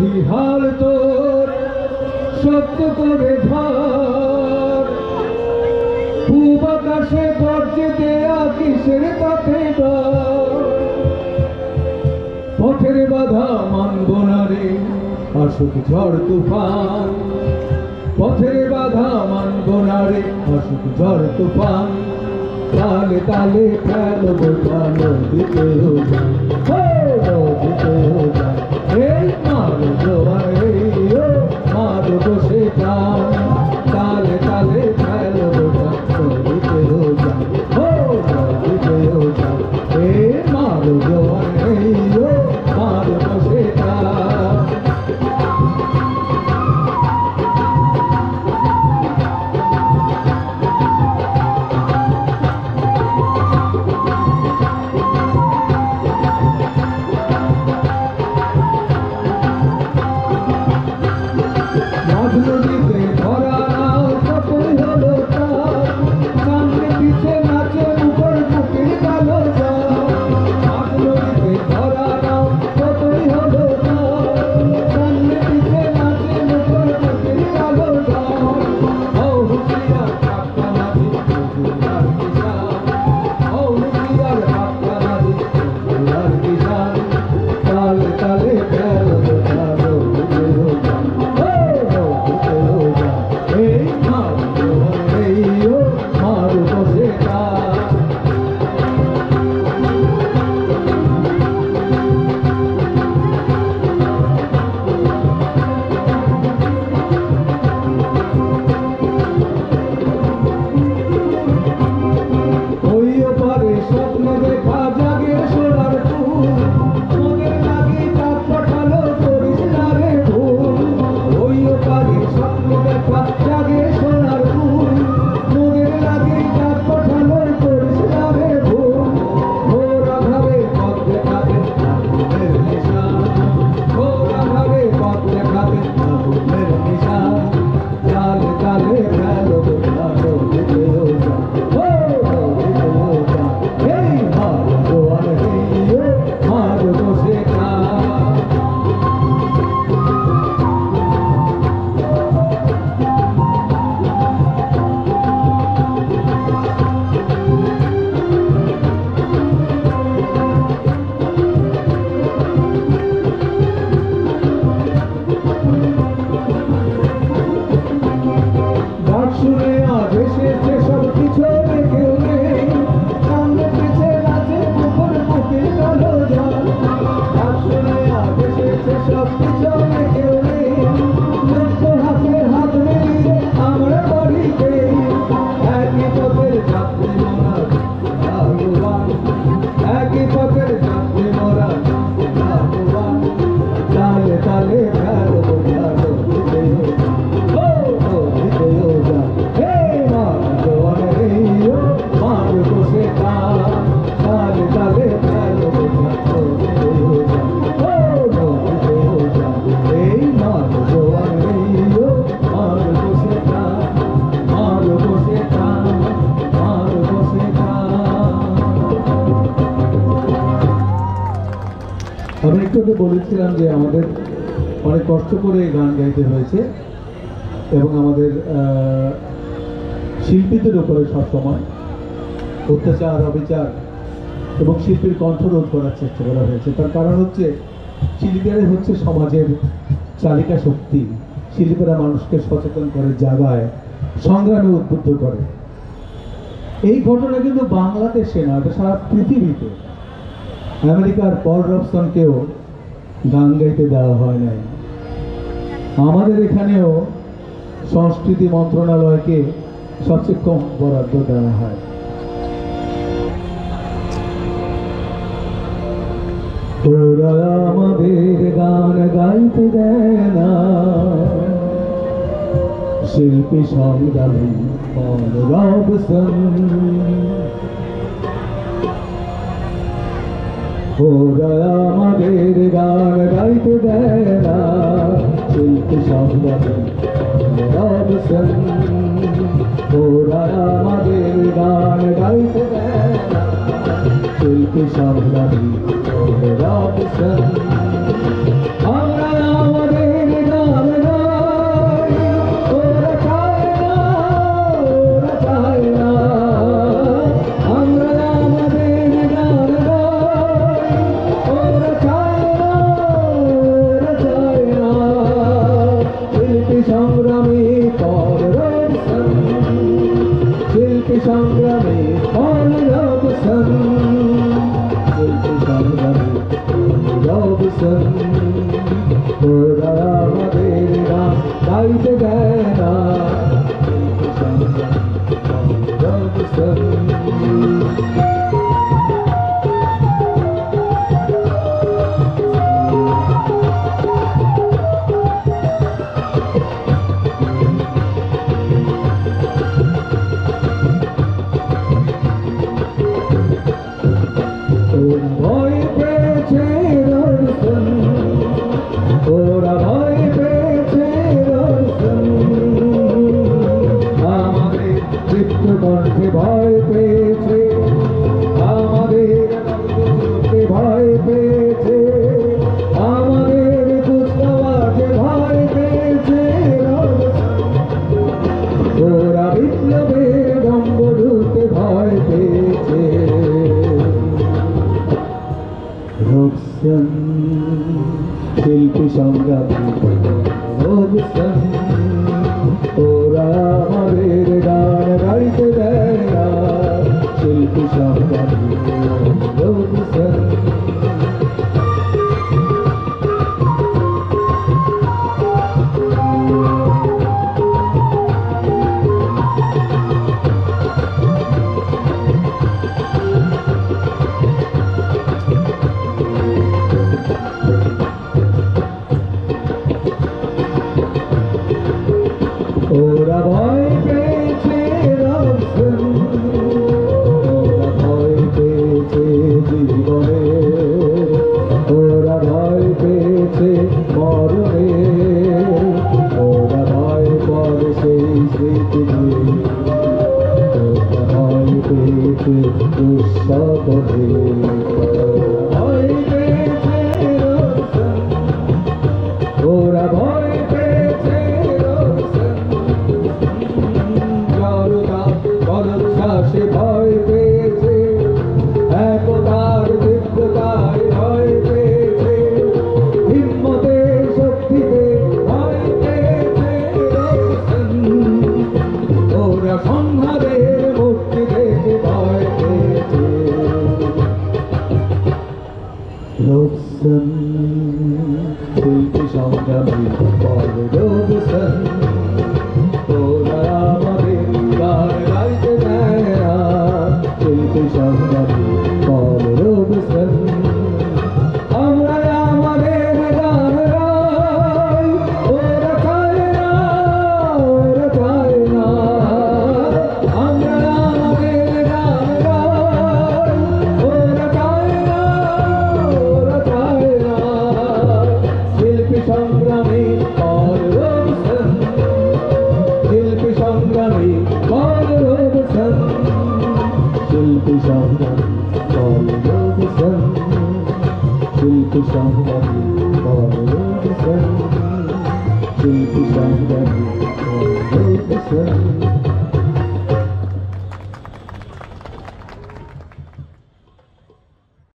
বিহার তোর, সত্য করে ধর। পূব আকাশে গর্জে দেয়া কিসের পথে পথের বাধা মানব না রে আসুক ঝড় তুফান। পথের বাধা মানব না রে আসুক ঝড় তুফান। তালে তালে খেলব তালে দিতে 나 শুধু বলেছিলাম যে আমাদের অনেক কষ্ট করে গান গাইতে হয়েছে এবং আমাদের শিল্পীদের উপরে সবসময় অত্যাচার, অবিচার এবং শিল্পীর কণ্ঠ রোধ করার চেষ্টা করা হয়েছে। তার কারণ হচ্ছে, শিল্পীরাই হচ্ছে সমাজের চালিকা শক্তি। শিল্পীরা মানুষকে সচেতন করে, জাগায়, সংগ্রামে উদ্বুদ্ধ করে। এই ঘটনা কিন্তু বাংলাদেশে না, এটা সারা পৃথিবীতে। আমেরিকার পল রবসনকেও গান গাইতে দেওয়া হয় নাই। আমাদের এখানেও সংস্কৃতি মন্ত্রণালয়কে সবচেয়ে কম বরাদ্দ দেওয়া হয়। তোরা আমাদের গান গাইতে দেয় না। শিল্পী সংগ্রামী ওরা আমাদের some পেয়েছে আমাদের ভয় পেয়েছে আমাদের কুস্তবাকে ভয় পেয়েছে। ওরা বিপ্লবের দম্বঢুকে ভয় পেয়েছে। মরণে তোরা ভয় পর সেই স্মৃতি তোরা ভয় পেতে দুঃস্বপ্ন। Bağırırsan Çünkü senden Bağırırsan Çünkü senden Bağırırsan